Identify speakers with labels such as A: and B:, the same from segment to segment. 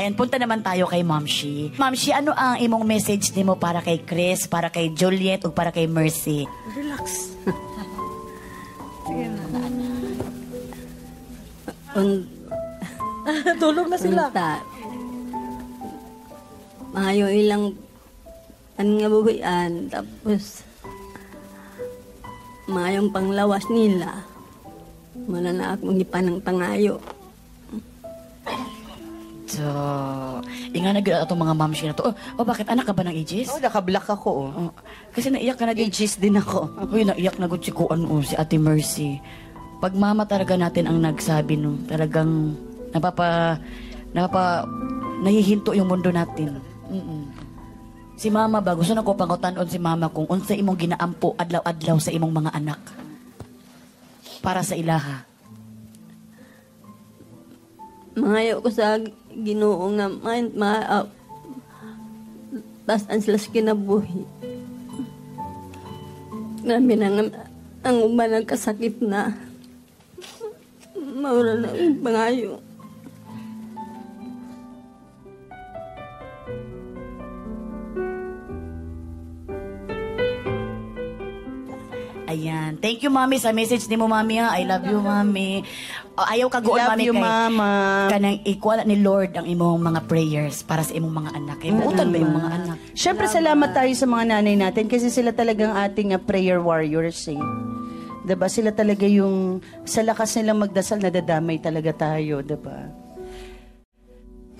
A: Ayan, punta naman tayo kay Ma'am Shi. Ma'am Shi, ano ang imong message nimo para kay Chris, para kay Juliet, ug para kay Mercy?
B: Relax.
C: Un,
B: Tulog na sila.
C: unta. Maayo ilang an nga buhian tapos maayong panglawas nila. Na akong gipanang pangayo.
A: So, inga na gyud atong mga Ma'am Shi na to. Oh, oh, bakit anak ka ba ng Aegis?
B: Oh, naka-black ako. Oh.
A: Oh, kasi naiyak ka na din.
B: Ages din ako.
A: Uy, naiyak na gud si Kuan o si Ate Mercy. Pag mama talaga natin ang nagsabi no, talagang napapa napapa nahihinto yung mundo natin. Mm-mm. Si mama ba gusto na ko pangutanon si mama kung unsa imong ginaampo adlaw-adlaw sa imong mga anak para sa ilaha.
C: Maayo ko sa ginoo nga mind ma uh, tasan sila sa kinabuhi. Na nga ang uban nagkasakit na. Maura na ang pangayo.
A: Ayan. Thank you, Mami, sa message ni mo, Mami, ha. I love you, Mami. O, ayaw ka goon,
B: Love
A: Mami,
B: you,
A: kay...
B: Mama.
A: Kanang ikuala ni Lord ang imong mga prayers para sa imong mga anak. Eh, buutan ba yung mga anak?
B: Siyempre, salamat tayo sa mga nanay natin kasi sila talagang ating ah, prayer warriors eh. 'Di ba? Sila talaga yung sa lakas nilang magdasal nadadamay talaga tayo, 'di ba?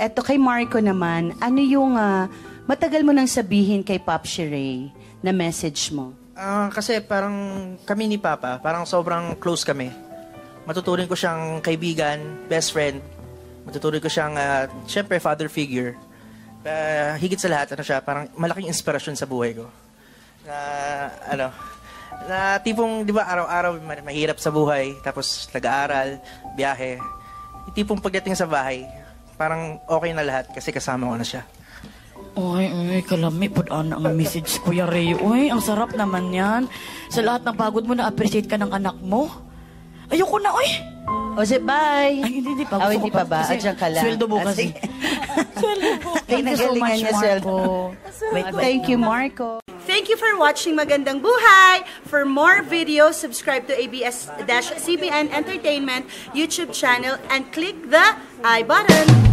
B: Eto kay Marco naman, ano yung ah, matagal mo nang sabihin kay Pop Sheree na message mo?
D: Ah, kasi parang kami ni Papa, parang sobrang close kami. Matuturing ko siyang kaibigan, best friend. Matuturing ko siyang, ah, syempre, father figure. Ah, higit sa lahat, ano siya, parang malaking inspirasyon sa buhay ko. Na, ano, na tipong, di ba, araw-araw ma- mahirap sa buhay, tapos nag-aaral, biyahe. Yung tipong pagdating sa bahay, parang okay na lahat kasi kasama ko na siya.
A: Uy, uy, kalami po ana ang message Kuya Ray. Uy, ang sarap naman yan. Sa lahat ng pagod mo, na-appreciate ka ng anak mo. Ayoko na, uy!
B: O sige, bye!
A: Ay, hindi, hindi pa. Gusto
B: hindi
A: ko
B: pa ba?
A: kasi
B: Andiyan ka lang.
A: Sweldo mo
B: Ah,
A: kasi. sweldo mo. Thank you so much,
B: niya,
A: Marco. wait.
B: Thank you, Marco.
E: Thank you for watching Magandang Buhay. For more videos, subscribe to ABS-CBN Entertainment YouTube channel and click the I button.